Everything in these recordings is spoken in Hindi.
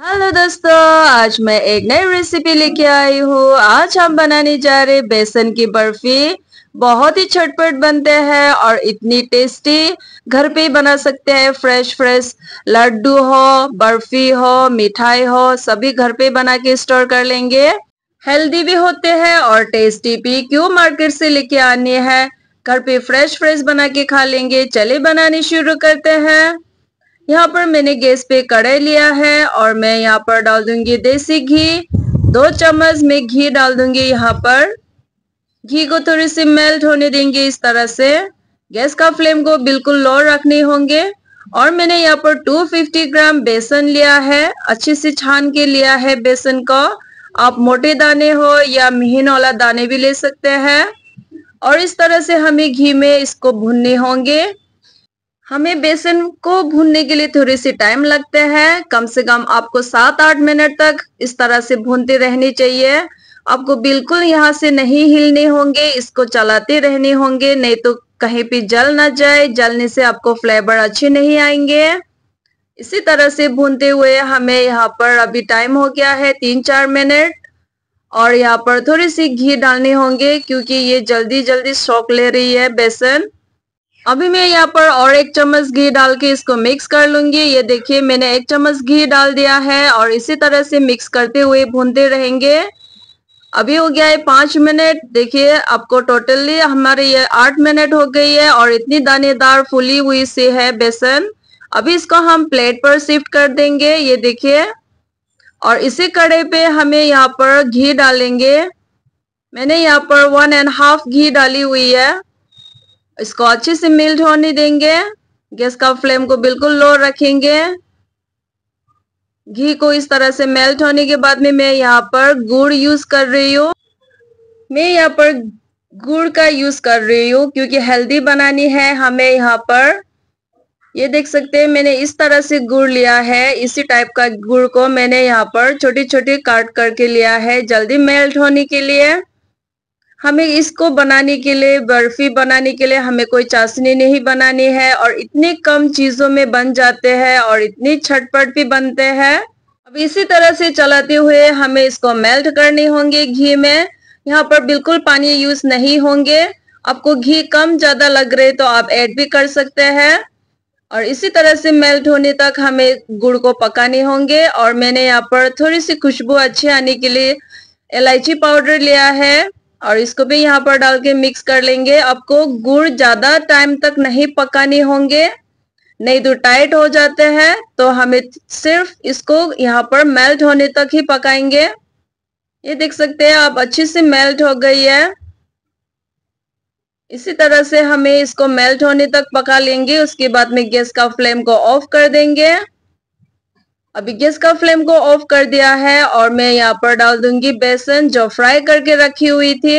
हेलो दोस्तों, आज मैं एक नई रेसिपी लेके आई हूँ। आज हम बनाने जा रहे बेसन की बर्फ़ी। बहुत ही छटपट बनते हैं और इतनी टेस्टी घर पे ही बना सकते हैं फ्रेश फ्रेश लड्डू हो, बर्फ़ी हो, मिठाई हो, सभी घर पे बना के स्टोर कर लेंगे। हेल्दी भी होते हैं और टेस्टी भी। क्यों मार्केट से लेके आने हैं? घर पे फ्रेश फ्रेश बना के खा लेंगे। चले बनानी शुरू करते हैं। यहाँ पर मैंने गैस पे कढ़ाई लिया है और मैं यहाँ पर डाल दूँगी देसी घी। दो चम्मच में घी डाल दूँगी यहाँ पर। घी को थोड़ी सी मेल्ट होने देंगे इस तरह से। गैस का फ्लेम को बिल्कुल लो रखने होंगे। और मैंने यहाँ पर 250 ग्राम बेसन लिया है। अच्छे से छान के लिया है बेसन को। आप मोटे दाने हो या महीन वाला दाने भी ले सकते हैं। और इस तरह से हमें घी में इसको भूनने होंगे। हमें बेसन को भूनने के लिए थोड़ी सी टाइम लगते हैं। कम से कम आपको सात आठ मिनट तक इस तरह से भूनते रहनी चाहिए। आपको बिल्कुल यहाँ से नहीं हिलने होंगे, इसको चलाते रहने होंगे, नहीं तो कहीं भी जल ना जाए, जलने से आपको फ्लेवर अच्छे नहीं आएँगे। इसी तरह से भूनते हुए हमें यहाँ पर अभी टाइम हो गया है तीन चार मिनट। और यहाँ पर थोड़ी सी घी डालने होंगे, क्योंकि ये जल्दी जल्दी शौक ले रही है बेसन। अभी मैं यहाँ पर और एक चम्मच घी डाल के इसको मिक्स कर लूँगी। ये देखिए, मैंने एक चम्मच घी डाल दिया है और इसी तरह से मिक्स करते हुए भूनते रहेंगे। अभी हो गया है पाँच मिनट। देखिए आपको टोटली हमारे ये आठ मिनट हो गई है और इतनी दानेदार फुली हुई से है बेसन। अभी इसको हम प्लेट पर शिफ्ट कर देंगे। ये देखिए, और इसी कड़े पे हमें यहाँ पर घी डालेंगे। मैंने यहाँ पर वन एंड हाफ़ घी डाली हुई है। इसको अच्छे से मिल्ट होने देंगे, गैस का फ्लेम को बिल्कुल लो रखेंगे। घी को इस तरह से मेल्ट होने के बाद में मैं यहाँ पर गुड़ यूज़ कर रही हूँ। मैं यहाँ पर गुड़ का यूज़ कर रही हूँ, क्योंकि हेल्दी बनानी है। हमें यहाँ पर, ये देख सकते हैं, मैंने इस तरह से गुड़ लिया है। इसी टाइप का गुड़ को मैंने यहाँ पर छोटी छोटी काट करके लिया है, जल्दी मेल्ट होने के लिए। हमें इसको बनाने के लिए, बर्फ़ी बनाने के लिए हमें कोई चाशनी नहीं बनानी है और इतनी कम चीज़ों में बन जाते हैं और इतनी छटपट भी बनते हैं। अब इसी तरह से चलाते हुए हमें इसको मेल्ट करनी होंगे घी में। यहाँ पर बिल्कुल पानी यूज़ नहीं होंगे। आपको घी कम ज़्यादा लग रहे तो आप ऐड भी कर सकते हैं। और इसी तरह से मेल्ट होने तक हमें गुड़ को पकाने होंगे और मैंने यहाँ पर थोड़ी सी खुशबू अच्छी आने के लिए इलायची पाउडर लिया है। और इसको भी यहाँ पर डाल के मिक्स कर लेंगे। आपको गुड़ ज़्यादा टाइम तक नहीं पकाने होंगे। नहीं तो टाइट हो जाते हैं तो हमें सिर्फ़ इसको यहाँ पर मेल्ट होने तक ही पकाएँगे। ये देख सकते हैं आप अच्छे से मेल्ट हो गई है। इसी तरह से हमें इसको मेल्ट होने तक पका लेंगे। उसके बाद में गैस का फ्लेम को ऑफ़ कर देंगे। अभी गैस का फ्लेम को ऑफ़ कर दिया है और मैं यहाँ पर डाल दूँगी बेसन जो फ्राई करके रखी हुई थी।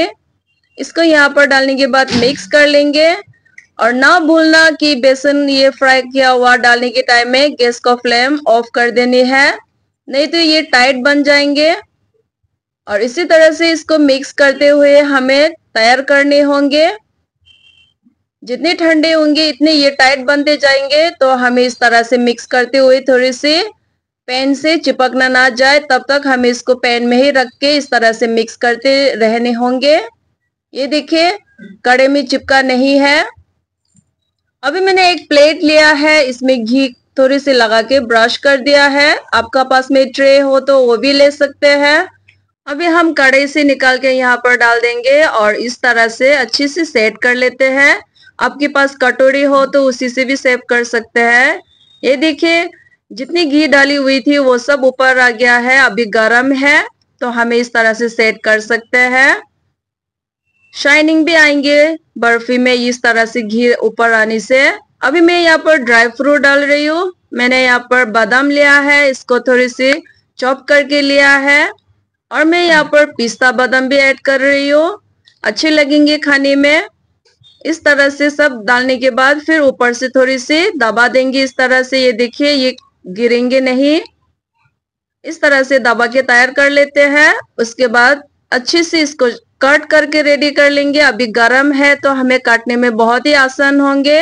इसको यहाँ पर डालने के बाद मिक्स कर लेंगे और ना भूलना कि बेसन ये फ्राई किया हुआ डालने के टाइम में गैस का फ्लेम ऑफ़ कर देनी है। नहीं तो ये टाइट बन जाएँगे। और इसी तरह से इसको मिक्स करते हुए हमें तैयार करने होंगे। जितने ठंडे होंगे, इतने ये टाइट बनते जाएँगे। तो हमें इस तरह से मिक्स करते हुए थोड़ी सी पैन से चिपकना ना जाए, तब तक हम इसको पैन में ही रख के इस तरह से मिक्स करते रहने होंगे। ये देखिए, कड़े में चिपका नहीं है। अभी मैंने एक प्लेट लिया है, इसमें घी थोड़ी सी लगा के ब्रश कर दिया है। आपका पास में ट्रे हो तो वो भी ले सकते हैं। अभी हम कड़े से निकाल के यहाँ पर डाल देंगे और इस तरह से अच्छे से सेट कर लेते हैं। आपके पास कटोरी हो तो उसी से भी सेव कर सकते हैं। ये देखिए जितनी घी डाली हुई थी, वो सब ऊपर आ गया है। अभी गर्म है तो हमें इस तरह से सेट कर सकते हैं। शाइनिंग भी आएँगे बर्फ़ी में इस तरह से घी ऊपर आने से। अभी मैं यहाँ पर ड्राई फ्रूट डाल रही हूँ। मैंने यहाँ पर बादाम लिया है, इसको थोड़ी सी चॉप करके लिया है। और मैं यहाँ पर पिस्ता बादाम भी ऐड कर रही हूँ। अच्छे लगेंगे खाने में। इस तरह से सब डालने के बाद फिर ऊपर से थोड़ी सी दबा देंगे इस तरह से। ये देखिए, ये गिरेंगे नहीं। इस तरह से दबा के तैयार कर लेते हैं। उसके बाद अच्छे से इसको कट करके रेडी कर लेंगे। अभी गर्म है तो हमें काटने में बहुत ही आसान होंगे।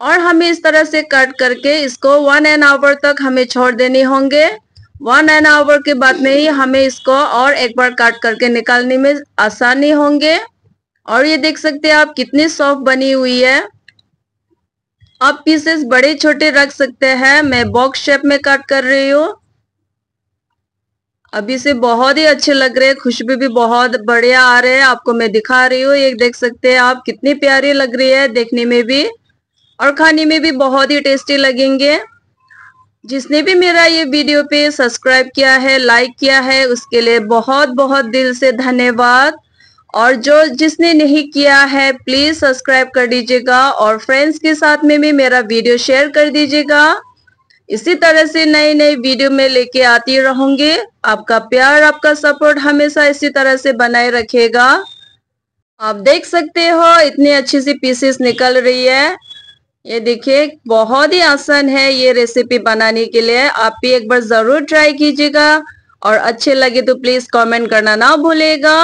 और हमें इस तरह से कट करके इसको वन एन आवर तक हमें छोड़ देने होंगे। वन एन आवर के बाद में ही हमें इसको और एक बार काट करके निकालने में आसानी होंगे। और ये देख सकते हैं आप कितनी सॉफ्ट बनी हुई है। आप पीसेस बड़े छोटे रख सकते हैं। मैं बॉक्स शेप में कट कर रही हूँ। अभी से बहुत ही अच्छे लग रहे हैं। खुशबू भी बहुत बढ़िया आ रहे हैं। आपको मैं दिखा रही हूँ। ये देख सकते हैं आप, कितनी प्यारी लग रही है देखने में भी। और खाने में भी बहुत ही टेस्टी लगेंगे। जिसने भी मेरा ये वीडियो पे सब्सक्राइब किया है लाइक किया है, उसके लिए बहुत बहुत दिल से धन्यवाद। और जो जिसने नहीं किया है प्लीज़ सब्सक्राइब कर दीजिएगा और फ्रेंड्स के साथ में भी मेरा वीडियो शेयर कर दीजिएगा। इसी तरह से नई नई वीडियो में लेके आती रहूँगी। आपका प्यार, आपका सपोर्ट हमेशा इसी तरह से बनाए रखेगा आप देख सकते हो, इतनी अच्छी सी पीसेस निकल रही है। ये देखिए, बहुत ही आसान है ये रेसिपी बनाने के लिए। आप भी एक बार ज़रूर ट्राई कीजिएगा और अच्छे लगे तो प्लीज़ कमेंट करना ना भूलेगा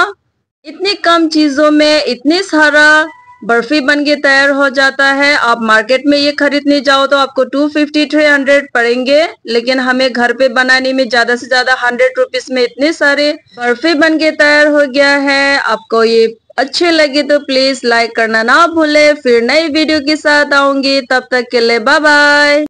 इतनी कम चीज़ों में इतनी सारा बर्फ़ी बन के तैयार हो जाता है। आप मार्केट में ये खरीदने जाओ तो आपको टू फिफ्टी थ्री हंड्रेड पड़ेंगे, लेकिन हमें घर पे बनाने में ज़्यादा से ज़्यादा हंड्रेड रुपीज़ में इतने सारे बर्फ़ी बन के तैयार हो गया है। आपको ये अच्छे लगे तो प्लीज़ लाइक करना ना भूले। फिर नई वीडियो के साथ आऊँगी। तब तक के लिए बाय बाय